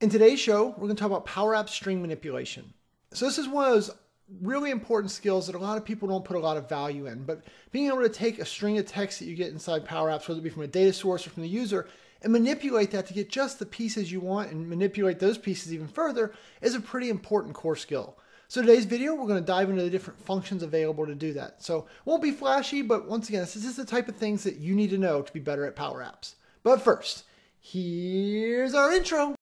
In today's show, we're going to talk about Power Apps string manipulation. So this is one of those really important skills that a lot of people don't put a lot of value in, but being able to take a string of text that you get inside Power Apps, whether it be from a data source or from the user, and manipulate that to get just the pieces you want and manipulate those pieces even further is a pretty important core skill. So today's video, we're going to dive into the different functions available to do that. So won't be flashy, but once again, this is the type of things that you need to know to be better at Power Apps. But first, here's our intro.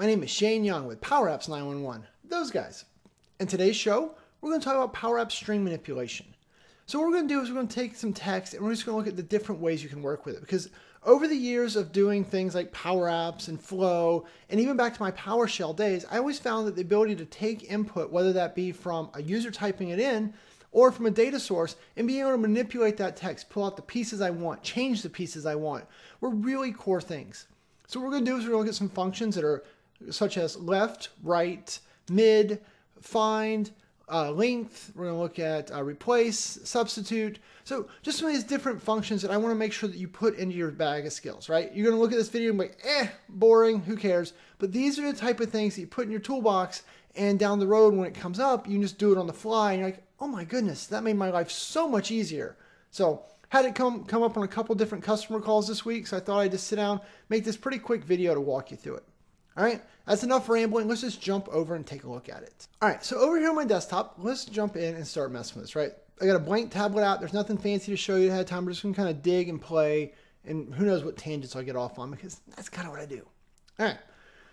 My name is Shane Young with Power Apps 911. Those guys. In today's show, we're going to talk about Power Apps string manipulation. So what we're going to do is we're going to take some text and we're just going to look at the different ways you can work with it. Because over the years of doing things like Power Apps and Flow, and even back to my PowerShell days, I always found that the ability to take input, whether that be from a user typing it in or from a data source, and being able to manipulate that text, pull out the pieces I want, change the pieces I want, were really core things. So what we're going to do is we're going to look at some functions that are such as left, right, mid, find, uh, length. We're going to look at uh, replace, substitute. So just some of these different functions that I want to make sure that you put into your bag of skills, right? You're going to look at this video and be like, eh, boring, who cares? But these are the type of things that you put in your toolbox and down the road when it comes up, you can just do it on the fly and you're like, oh my goodness, that made my life so much easier. So had it come, come up on a couple different customer calls this week, so I thought I'd just sit down, make this pretty quick video to walk you through it. All right, that's enough rambling. Let's just jump over and take a look at it. All right, so over here on my desktop, let's jump in and start messing with this, right? I got a blank tablet out. There's nothing fancy to show you ahead of time. We're just gonna kind of dig and play, and who knows what tangents I'll get off on because that's kind of what I do. All right,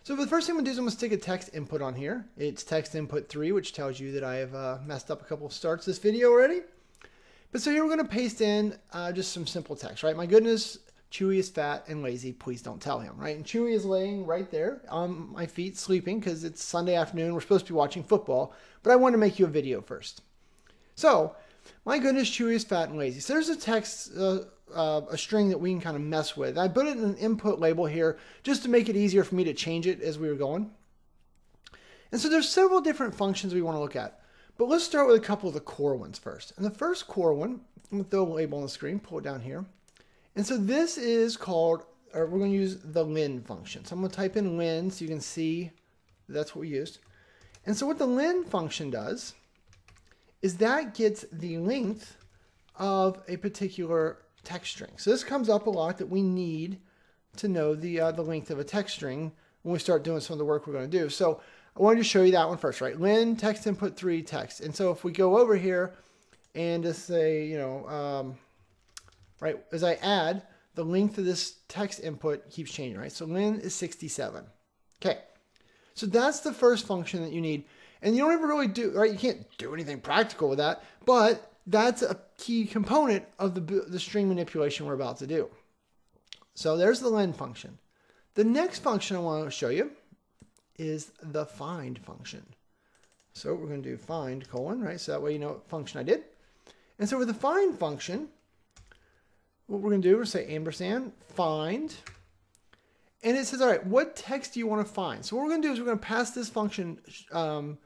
so the first thing I'm gonna do is I'm gonna stick a text input on here. It's text input three, which tells you that I have uh, messed up a couple of starts this video already. But so here we're going to paste in uh, just some simple text, right? My goodness, Chewy is fat and lazy. Please don't tell him, right? And Chewy is laying right there on my feet sleeping because it's Sunday afternoon. We're supposed to be watching football, but I want to make you a video first. So, my goodness, Chewy is fat and lazy. So there's a text, uh, uh, a string that we can kind of mess with. I put it in an input label here just to make it easier for me to change it as we were going. And so there's several different functions we want to look at. But let's start with a couple of the core ones first. And the first core one, I'm going to throw a label on the screen, pull it down here. And so this is called, or we're going to use the len function. So I'm going to type in len so you can see that's what we used. And so what the len function does is that gets the length of a particular text string. So this comes up a lot that we need to know the, uh, the length of a text string when we start doing some of the work we're going to do. So I wanted to show you that one first, right? Len text input three text. And so if we go over here and just say, you know, um, right, as I add, the length of this text input keeps changing, right? So len is 67. Okay. So that's the first function that you need. And you don't ever really do, right? You can't do anything practical with that, but that's a key component of the, the string manipulation we're about to do. So there's the len function. The next function I want to show you is the find function. So we're going to do find colon, right? So that way you know what function I did. And so with the find function, what we're going to do is say ampersand find. And it says, all right, what text do you want to find? So what we're going to do is we're going to pass this function um,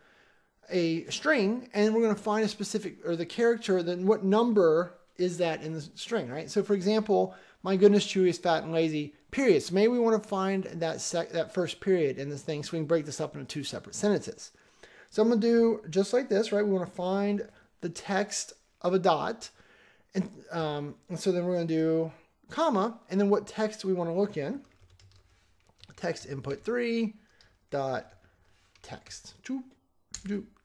a string, and we're going to find a specific, or the character, then what number is that in the string, right? So for example, my goodness, Chewy is fat and lazy, period. So maybe we want to find that sec that first period in this thing so we can break this up into two separate sentences. So I'm going to do just like this, right? We want to find the text of a dot. And, um, and so then we're going to do comma, and then what text we want to look in. Text input 3 dot text.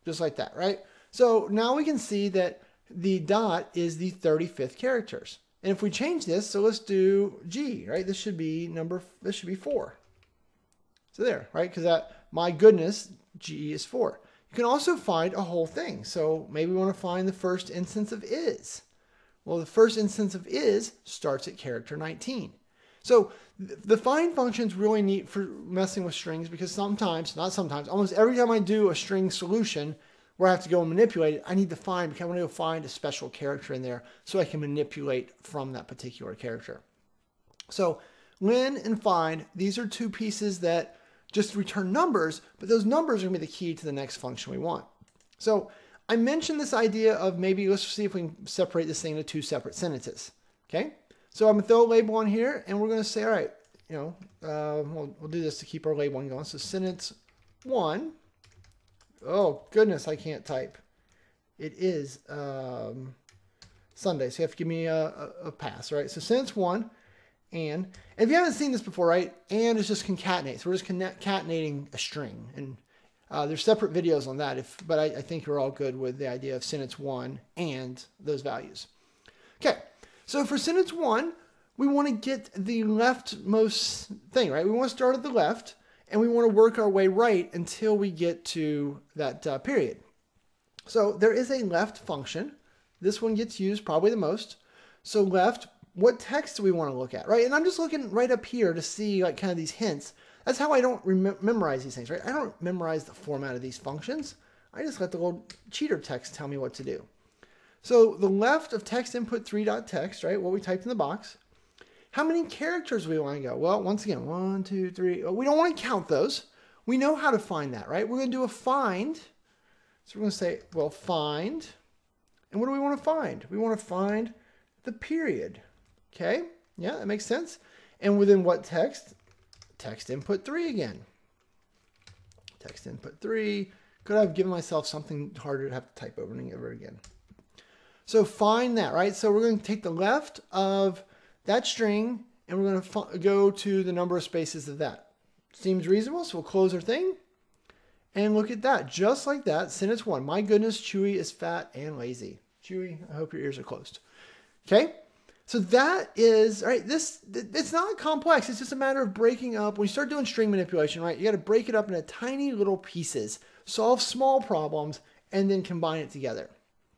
Just like that, right? So now we can see that the dot is the 35th characters. And if we change this, so let's do G, right? This should be number, this should be four. So there, right? Because that, my goodness, G is four. You can also find a whole thing. So maybe we want to find the first instance of is. Well, the first instance of is starts at character 19. So the find function is really neat for messing with strings because sometimes, not sometimes, almost every time I do a string solution, where I have to go and manipulate it, I need to find, because I want to go find a special character in there so I can manipulate from that particular character. So len and find, these are two pieces that just return numbers, but those numbers are going to be the key to the next function we want. So I mentioned this idea of maybe let's see if we can separate this thing into two separate sentences. Okay, so I'm gonna throw a label on here, and we're gonna say, all right, you know, uh, we'll, we'll do this to keep our labeling going. So sentence one. Oh goodness, I can't type. It is um, Sunday, so you have to give me a, a, a pass, right? So sentence one, and, if you haven't seen this before, right, and is just concatenate. So we're just concatenating a string, and uh, there's separate videos on that. If, but I, I think you're all good with the idea of sentence one and those values. Okay, so for sentence one, we want to get the leftmost thing, right? We want to start at the left and we want to work our way right until we get to that uh, period. So there is a left function. This one gets used probably the most. So left, what text do we want to look at, right? And I'm just looking right up here to see like kind of these hints. That's how I don't memorize these things, right? I don't memorize the format of these functions. I just let the little cheater text tell me what to do. So the left of text input 3.text, right, what we typed in the box, how many characters we want to go? Well, once again, one, two, three. Oh, we don't want to count those. We know how to find that, right? We're going to do a find. So we're going to say, well, find. And what do we want to find? We want to find the period. Okay? Yeah, that makes sense. And within what text? Text input 3 again. Text input 3. Could I have given myself something harder to have to type over and over again? So find that, right? So we're going to take the left of that string and we're going to go to the number of spaces of that. Seems reasonable, so we'll close our thing. And look at that, just like that, sentence one. My goodness, Chewy is fat and lazy. Chewy, I hope your ears are closed. Okay, so that is, right, this, it's not complex. It's just a matter of breaking up. When you start doing string manipulation, right, you got to break it up into tiny little pieces, solve small problems, and then combine it together.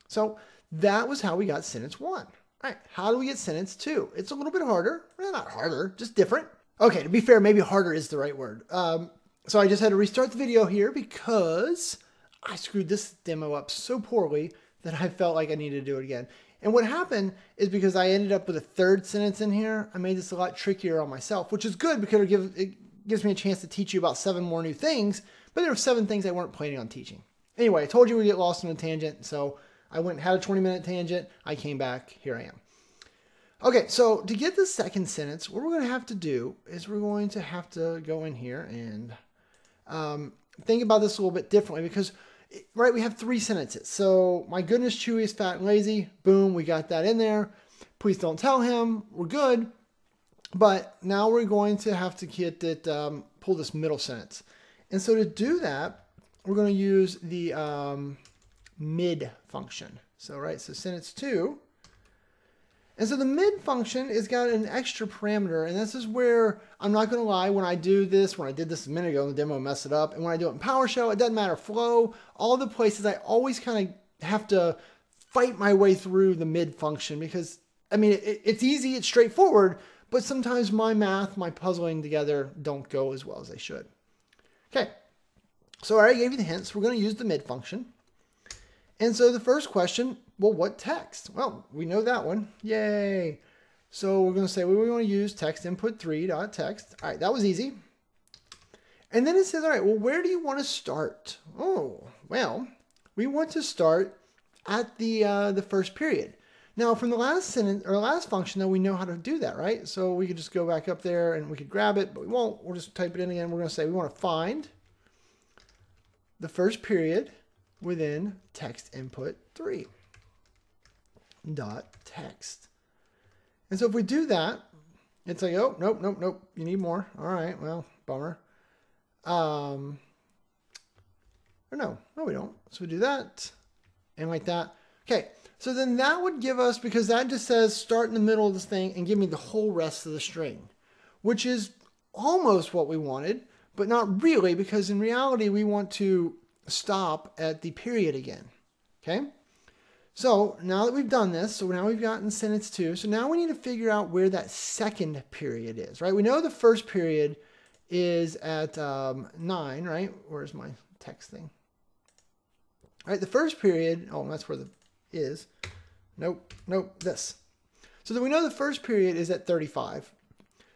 So that was how we got sentence one. All right, how do we get sentence two? It's a little bit harder. Well, not harder, just different. Okay, to be fair, maybe harder is the right word. Um, so I just had to restart the video here because I screwed this demo up so poorly that I felt like I needed to do it again. And what happened is because I ended up with a third sentence in here, I made this a lot trickier on myself, which is good because it, give, it gives me a chance to teach you about seven more new things, but there were seven things I weren't planning on teaching. Anyway, I told you we'd get lost in a tangent, so I went had a 20 minute tangent. I came back. Here I am. Okay, so to get the second sentence, what we're going to have to do is we're going to have to go in here and um, think about this a little bit differently because, right, we have three sentences. So, my goodness, Chewy is fat and lazy. Boom, we got that in there. Please don't tell him. We're good. But now we're going to have to get it, um, pull this middle sentence. And so to do that, we're going to use the um, mid function. So, right, so sentence two. And so the mid function has got an extra parameter, and this is where I'm not going to lie. When I do this, when I did this a minute ago in the demo, mess it up. And when I do it in PowerShell, it doesn't matter. Flow, all the places I always kind of have to fight my way through the mid function because I mean it, it's easy, it's straightforward, but sometimes my math, my puzzling together don't go as well as they should. Okay, so I already gave you the hints. We're going to use the mid function. And so the first question, well, what text? Well, we know that one. Yay. So we're going to say we want to use text input 3 dot text. All right, that was easy. And then it says, all right, well, where do you want to start? Oh, well, we want to start at the uh, the first period. Now, from the last sentence or last function, though, we know how to do that, right? So we could just go back up there and we could grab it, but we won't. We'll just type it in again. We're going to say we want to find the first period within text input 3 dot text. And so if we do that, it's like, oh, nope, nope, nope, you need more. All right, well, bummer. Um, or no, no, we don't. So we do that and like that. Okay, so then that would give us, because that just says start in the middle of this thing and give me the whole rest of the string, which is almost what we wanted, but not really, because in reality, we want to stop at the period again. Okay? So now that we've done this, so now we've gotten sentence two. So now we need to figure out where that second period is, right? We know the first period is at um, nine, right? Where's my text thing? All right, the first period, oh, that's where the is. Nope, nope, this. So then we know the first period is at 35.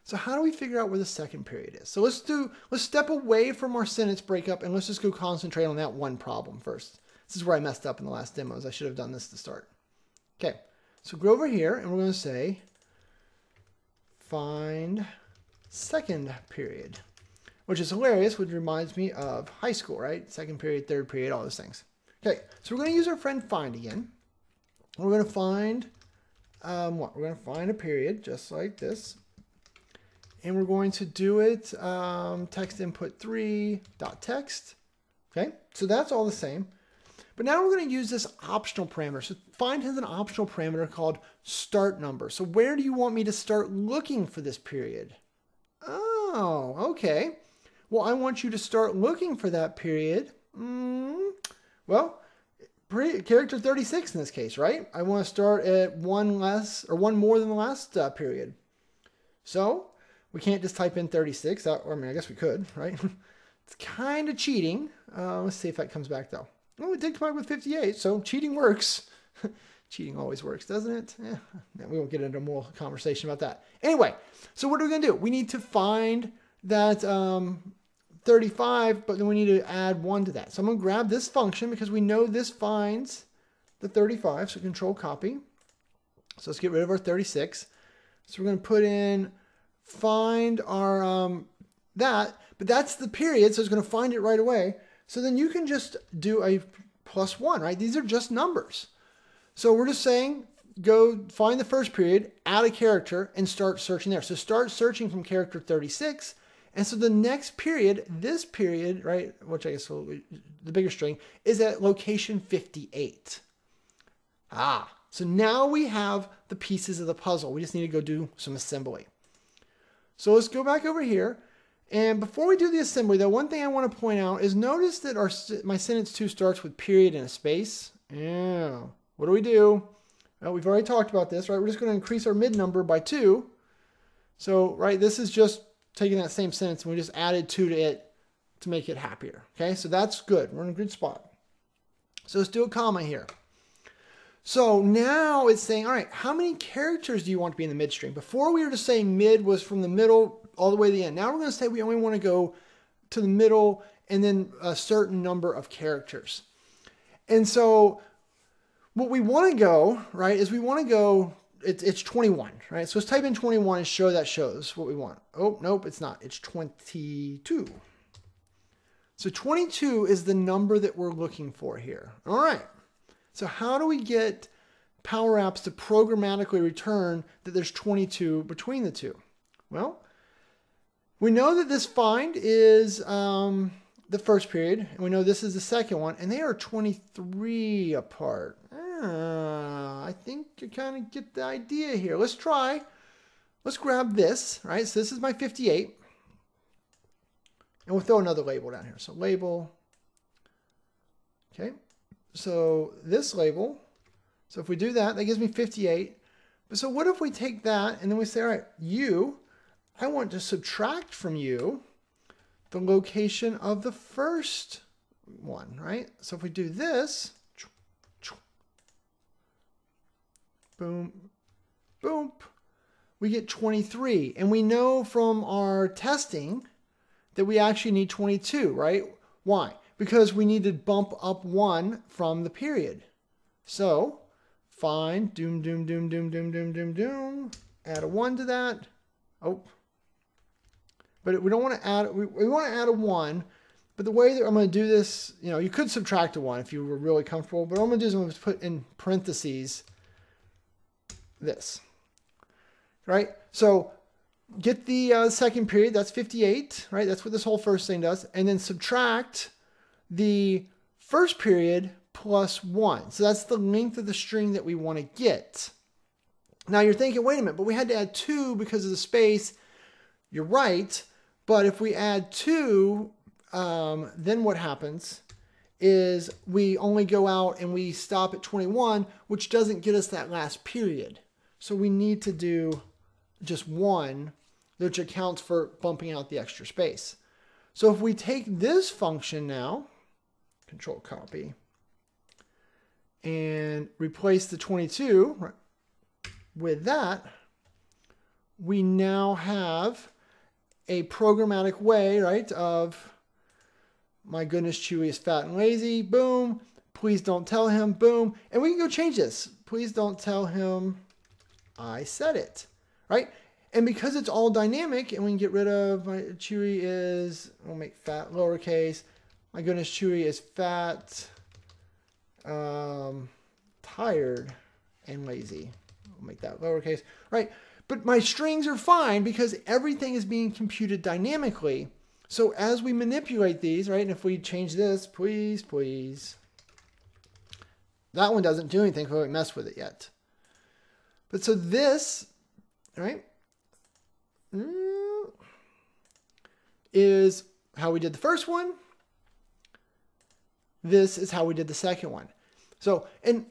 So how do we figure out where the second period is? So let's do let's step away from our sentence breakup and let's just go concentrate on that one problem first. This is where I messed up in the last demos. I should have done this to start. Okay, so go over here and we're going to say find second period, which is hilarious, which reminds me of high school, right? Second period, third period, all those things. Okay, so we're going to use our friend find again. We're going to find um, what? We're going to find a period just like this. And we're going to do it um, text input 3 dot text. Okay, so that's all the same. But now we're going to use this optional parameter. So find has an optional parameter called start number. So where do you want me to start looking for this period? Oh, okay. Well, I want you to start looking for that period. Mm, well, character 36 in this case, right? I want to start at one less or one more than the last uh, period. So we can't just type in 36. That, or I mean, I guess we could, right? it's kind of cheating. Uh, let's see if that comes back though. It did come back with 58, so cheating works. cheating always works, doesn't it? Yeah, we won't get into more conversation about that. Anyway, so what are we going to do? We need to find that um, 35, but then we need to add 1 to that. So I'm going to grab this function because we know this finds the 35, so control copy. So let's get rid of our 36. So we're going to put in find our um, that, but that's the period, so it's going to find it right away. So then you can just do a plus 1, right? These are just numbers. So we're just saying go find the first period, add a character, and start searching there. So start searching from character 36 and so the next period, this period, right, which I guess will, the bigger string, is at location 58. Ah, so now we have the pieces of the puzzle. We just need to go do some assembly. So let's go back over here. And before we do the assembly, though, one thing I want to point out is notice that our my sentence 2 starts with period and a space. Yeah. What do we do? Well, we've already talked about this, right? We're just going to increase our mid number by 2. So, right, this is just taking that same sentence and we just added two to it to make it happier. Okay, so that's good. We're in a good spot. So let's do a comma here. So now it's saying, all right, how many characters do you want to be in the midstream? Before we were just saying mid was from the middle all the way to the end. Now we're going to say we only want to go to the middle and then a certain number of characters. And so what we want to go, right, is we want to go it, it's 21, right? So let's type in 21 and show that shows what we want. Oh, nope, it's not. It's 22. So 22 is the number that we're looking for here. All right. So how do we get Power Apps to programmatically return that there's 22 between the two? Well, we know that this find is um, the first period, and we know this is the second one, and they are 23 apart. Ah, I think you kind of get the idea here. Let's try. Let's grab this, right? So this is my 58. And we'll throw another label down here. So label. Okay. So this label. So if we do that, that gives me 58. But so what if we take that and then we say, all right, you, I want to subtract from you the location of the first one, right? So if we do this, boom, boom, we get 23. And we know from our testing that we actually need 22, right? Why? Because we need to bump up one from the period. So find doom, doom, doom, doom, doom, doom, doom, doom, add a one to that. Oh, but we don't want to add, we, we want to add a one, but the way that I'm going to do this, you know, you could subtract a one if you were really comfortable, but what I'm going to do is I'm going to put in parentheses this, right? So get the uh, second period, that's 58, right? That's what this whole first thing does. And then subtract the first period plus one. So that's the length of the string that we want to get. Now you're thinking, wait a minute, but we had to add two because of the space. You're right. But if we add two, um, then what happens is we only go out and we stop at 21, which doesn't get us that last period. So we need to do just one, which accounts for bumping out the extra space. So if we take this function now, control copy, and replace the 22 with that, we now have a programmatic way, right, of my goodness, Chewy is fat and lazy, boom, Please don't tell him. Boom. And we can go change this. Please don't tell him I said it. Right? And because it's all dynamic and we can get rid of my Chewy is, we'll make fat lowercase. My goodness, Chewy is fat, um, tired, and lazy. We'll make that lowercase. Right? But my strings are fine because everything is being computed dynamically. So as we manipulate these, right, and if we change this, please, please. That one doesn't do anything, we messed with it yet. But so this, right, mm, is how we did the first one. This is how we did the second one. So, and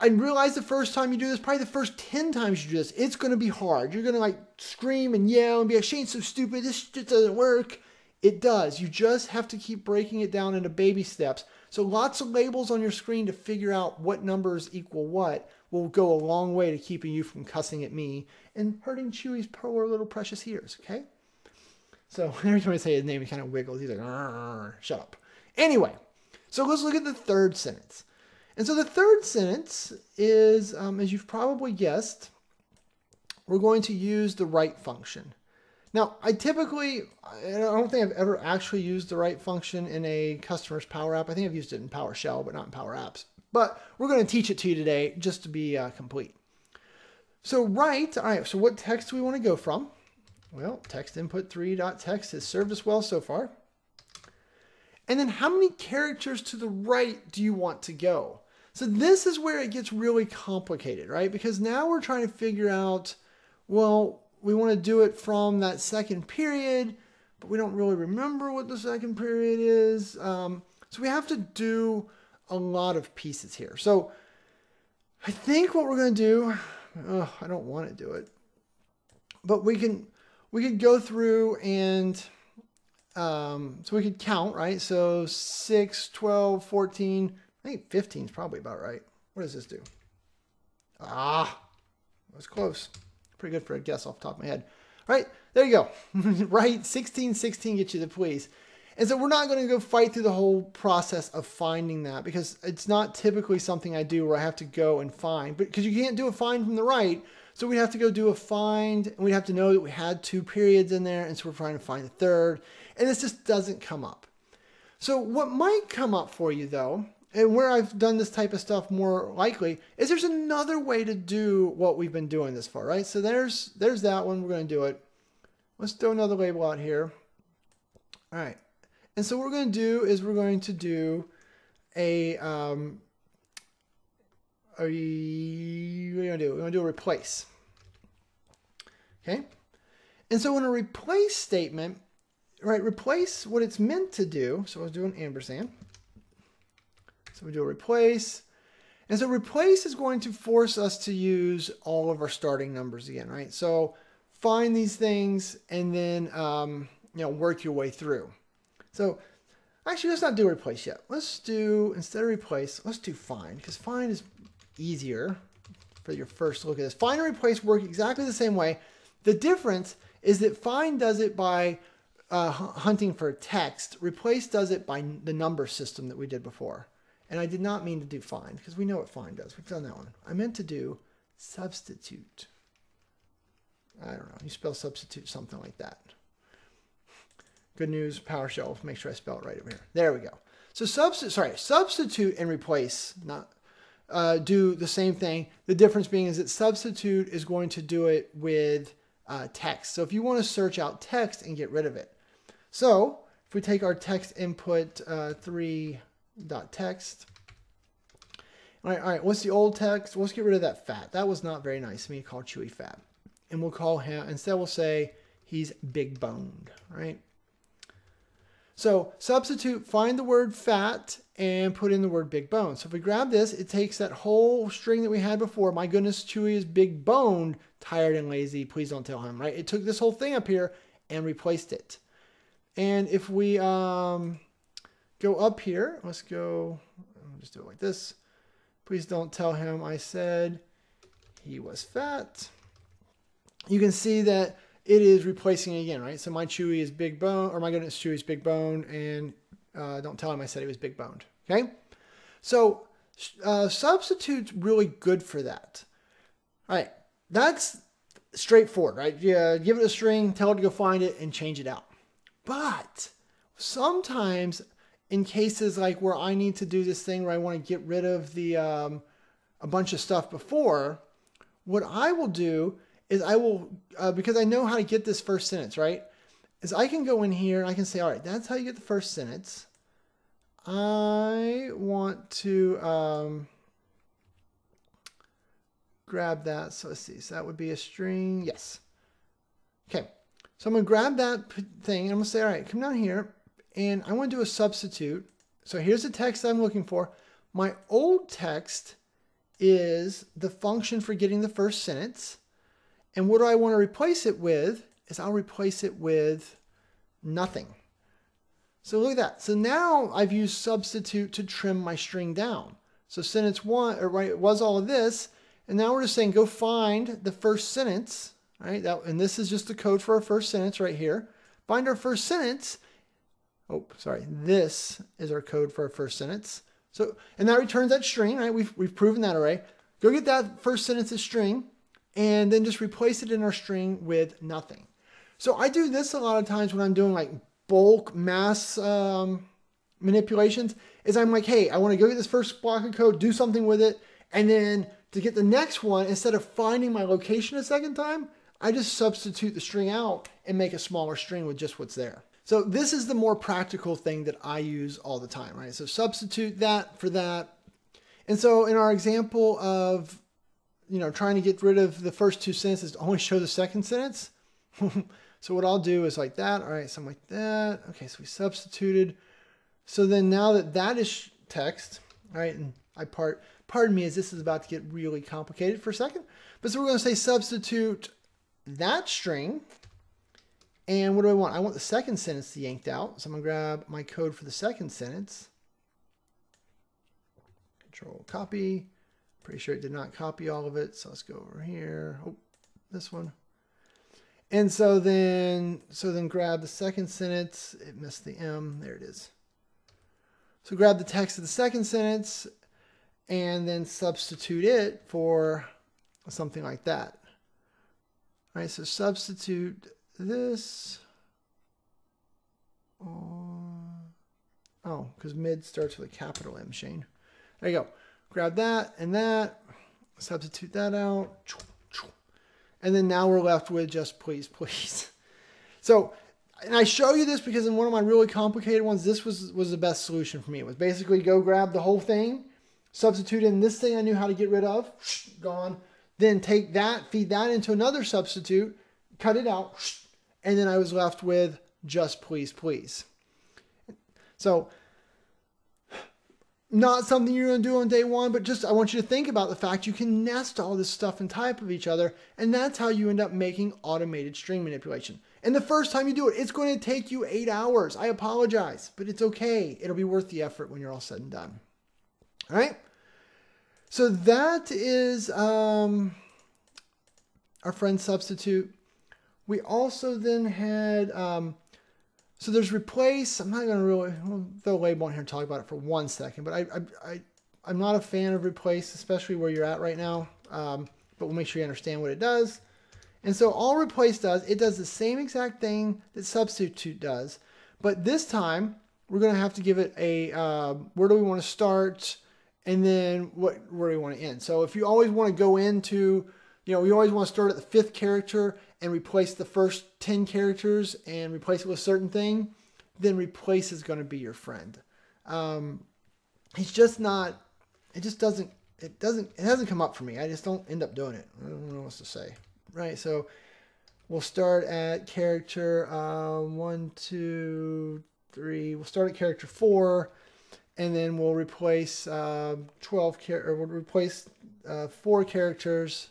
I realize the first time you do this, probably the first 10 times you do this, it's going to be hard. You're going to like scream and yell and be like, Shane's so stupid. This just doesn't work. It does. You just have to keep breaking it down into baby steps. So lots of labels on your screen to figure out what numbers equal what will go a long way to keeping you from cussing at me and hurting Chewy's poor little precious ears, okay? So every time I say his name, he kind of wiggles. He's like, shut up. Anyway, so let's look at the third sentence. And so the third sentence is, um, as you've probably guessed, we're going to use the right function. Now, I typically, I don't think I've ever actually used the right function in a customer's Power App. I think I've used it in PowerShell, but not in Power Apps. But we're going to teach it to you today just to be uh, complete. So right, all right, so what text do we want to go from? Well, text input 3.text has served us well so far. And then how many characters to the right do you want to go? So this is where it gets really complicated, right? Because now we're trying to figure out, well, we want to do it from that second period, but we don't really remember what the second period is. Um, so we have to do a lot of pieces here. So I think what we're going to do, oh, I don't want to do it, but we can we could go through and um, so we could count, right? So 6, 12, 14, I think 15 is probably about right. What does this do? Ah, that was close. Pretty good for a guess off the top of my head. Right, there you go. right, 16, 16 gets you the please. And so we're not going to go fight through the whole process of finding that because it's not typically something I do where I have to go and find, but because you can't do a find from the right. So we'd have to go do a find and we'd have to know that we had two periods in there. And so we're trying to find the third and this just doesn't come up. So what might come up for you though, and where I've done this type of stuff more likely is there's another way to do what we've been doing this far, right? So there's, there's that one. We're going to do it. Let's throw another label out here. All right. And so what we're going to do is we're going to do a, um, you, what are you going to do? We're going to do a replace. Okay. And so in a replace statement, right, replace what it's meant to do. So I was doing ampersand. So we do a replace. And so replace is going to force us to use all of our starting numbers again, right? So find these things and then, um, you know, work your way through. So actually, let's not do replace yet. Let's do, instead of replace, let's do find, because find is easier for your first look at this. Find and replace work exactly the same way. The difference is that find does it by uh, hunting for text. Replace does it by the number system that we did before. And I did not mean to do find, because we know what find does. We've done that one. I meant to do substitute. I don't know. You spell substitute something like that. Good news, PowerShell. Make sure I spell it right over here. There we go. So substitute, sorry, substitute and replace, not uh, do the same thing. The difference being is that substitute is going to do it with uh, text. So if you want to search out text and get rid of it. So if we take our text input uh, 3 dot text. All right, all right, what's the old text? Let's get rid of that fat. That was not very nice. Let me call Chewy fat. And we'll call him, instead we'll say he's big boned, right? So substitute, find the word fat and put in the word big bone. So if we grab this, it takes that whole string that we had before. My goodness, Chewy is big boned, tired and lazy. Please don't tell him, right? It took this whole thing up here and replaced it. And if we um, go up here, let's go, I'll just do it like this. Please don't tell him I said he was fat. You can see that it is replacing again, right? So my Chewy is big bone, or my goodness, Chewy's big bone, and uh, don't tell him I said he was big boned, okay? So uh, substitute's really good for that. All right, that's straightforward, right? Yeah, give it a string, tell it to go find it, and change it out. But sometimes in cases like where I need to do this thing where I want to get rid of the um, a bunch of stuff before, what I will do is I will, uh, because I know how to get this first sentence, right? Is I can go in here and I can say, all right, that's how you get the first sentence. I want to um, grab that. So let's see. So that would be a string. Yes. Okay. So I'm to grab that thing and I'm to say, all right, come down here and I want to do a substitute. So here's the text I'm looking for. My old text is the function for getting the first sentence. And what do I want to replace it with is I'll replace it with nothing. So look at that. So now I've used substitute to trim my string down. So sentence one, or right, it was all of this. And now we're just saying go find the first sentence, right? That, and this is just the code for our first sentence right here. Find our first sentence. Oh, sorry. This is our code for our first sentence. So, and that returns that string, right? We've, we've proven that array. Go get that first sentence's string and then just replace it in our string with nothing. So I do this a lot of times when I'm doing like bulk mass um, manipulations is I'm like, hey, I want to go get this first block of code, do something with it, and then to get the next one, instead of finding my location a second time, I just substitute the string out and make a smaller string with just what's there. So this is the more practical thing that I use all the time, right? So substitute that for that. And so in our example of, you know, trying to get rid of the first two sentences to only show the second sentence. so what I'll do is like that. All right, something like that. Okay, so we substituted. So then now that that is text, all right, and I part, pardon me as this is about to get really complicated for a second. But so we're going to say substitute that string and what do I want? I want the second sentence yanked out. So I'm going to grab my code for the second sentence. Control copy. Pretty sure it did not copy all of it. So let's go over here. Oh, this one. And so then, so then grab the second sentence. It missed the M. There it is. So grab the text of the second sentence and then substitute it for something like that. All right, so substitute this. oh, because mid starts with a capital M, Shane. There you go. Grab that and that. Substitute that out. And then now we're left with just please, please. So, and I show you this because in one of my really complicated ones, this was, was the best solution for me. It was basically go grab the whole thing, substitute in this thing I knew how to get rid of, gone. Then take that, feed that into another substitute, cut it out, and then I was left with just please, please. So, not something you're going to do on day one, but just I want you to think about the fact you can nest all this stuff in type of each other, and that's how you end up making automated string manipulation. And the first time you do it, it's going to take you eight hours. I apologize, but it's okay. It'll be worth the effort when you're all said and done. All right. So that is um, our friend substitute. We also then had, um, so there's replace. I'm not going to really we'll throw a label on here and talk about it for one second, but I, I, I, I'm not a fan of replace, especially where you're at right now. Um, but we'll make sure you understand what it does. And so all replace does, it does the same exact thing that substitute does, but this time we're going to have to give it a, uh, where do we want to start? And then what, where do we want to end? So if you always want to go into, you know, we always want to start at the fifth character and replace the first 10 characters and replace it with a certain thing, then replace is going to be your friend. Um, he's just not, it just doesn't, it doesn't, it hasn't come up for me. I just don't end up doing it. I don't know what else to say. Right. So we'll start at character um, one, two, three. We'll start at character four and then we'll replace uh, 12 char- or we'll replace uh, four characters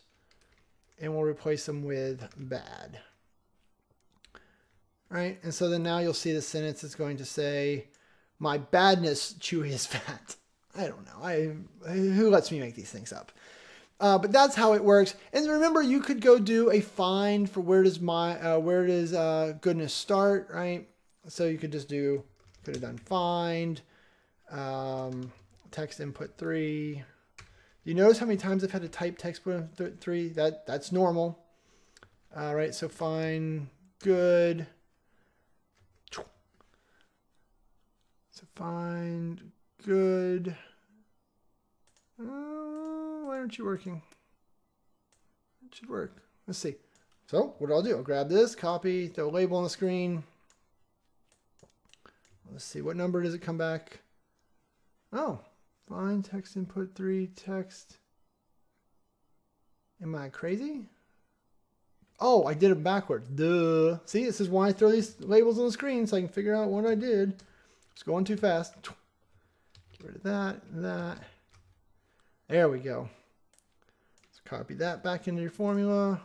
and we'll replace them with bad. Right? And so then now you'll see the sentence is going to say, my badness, Chewy is fat. I don't know. I Who lets me make these things up? Uh, but that's how it works. And remember, you could go do a find for where does my uh, where does uh, goodness start, right? So you could just do could have done find. Um, text input three. You notice how many times I've had to type text input three? That that's normal. All right, so fine, good. So find good. Uh, why aren't you working? It should work. Let's see. So what do I'll do, I'll grab this, copy, throw a label on the screen. Let's see, what number does it come back? Oh, fine, text input three, text. Am I crazy? Oh, I did it backwards. Duh. See, this is why I throw these labels on the screen so I can figure out what I did. It's going too fast. Get rid of that, that. There we go. Let's copy that back into your formula.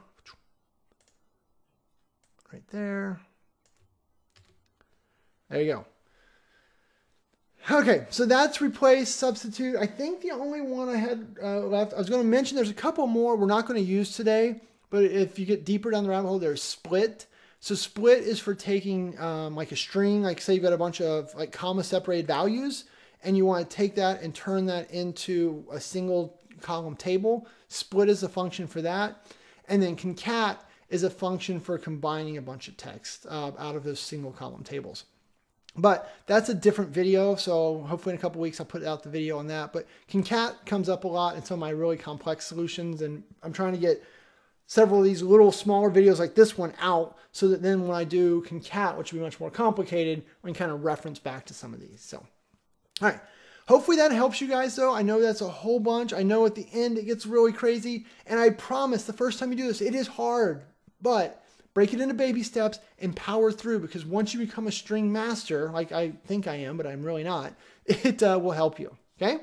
Right there. There you go. Okay, so that's replace, substitute. I think the only one I had uh, left, I was going to mention there's a couple more we're not going to use today, but if you get deeper down the rabbit hole, there's split. So split is for taking um, like a string, like say you've got a bunch of like comma separated values, and you want to take that and turn that into a single column table. Split is a function for that. And then concat is a function for combining a bunch of text uh, out of those single column tables. But that's a different video, so hopefully in a couple weeks I'll put out the video on that. But concat comes up a lot in some of my really complex solutions, and I'm trying to get several of these little smaller videos like this one out so that then when I do concat, which will be much more complicated, we can kind of reference back to some of these. So, all right. Hopefully that helps you guys though. I know that's a whole bunch. I know at the end it gets really crazy. And I promise the first time you do this, it is hard, but break it into baby steps and power through because once you become a string master, like I think I am, but I'm really not, it uh, will help you. Okay.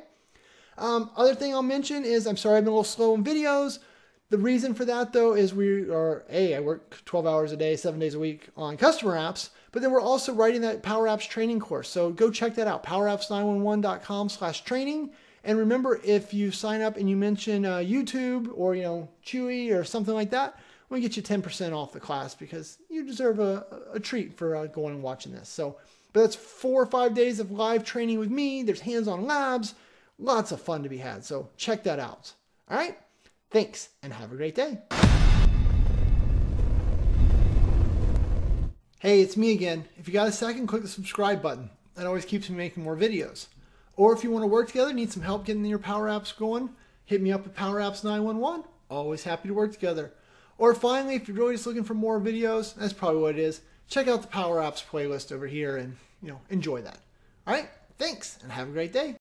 Um, other thing I'll mention is I'm sorry I've been a little slow in videos. The reason for that though is we are a I work 12 hours a day, seven days a week on customer apps, but then we're also writing that Power Apps training course. So go check that out, powerapps911.com/training. And remember, if you sign up and you mention uh, YouTube or you know Chewy or something like that, we get you 10% off the class because you deserve a, a treat for uh, going and watching this. So, but that's four or five days of live training with me. There's hands-on labs, lots of fun to be had. So check that out. All right. Thanks and have a great day. Hey, it's me again. If you got a second, click the subscribe button. That always keeps me making more videos. Or if you want to work together, need some help getting your Power Apps going, hit me up at Power Apps 911. Always happy to work together. Or finally, if you're really just looking for more videos, that's probably what it is. Check out the Power Apps playlist over here and, you know, enjoy that. All right, thanks and have a great day.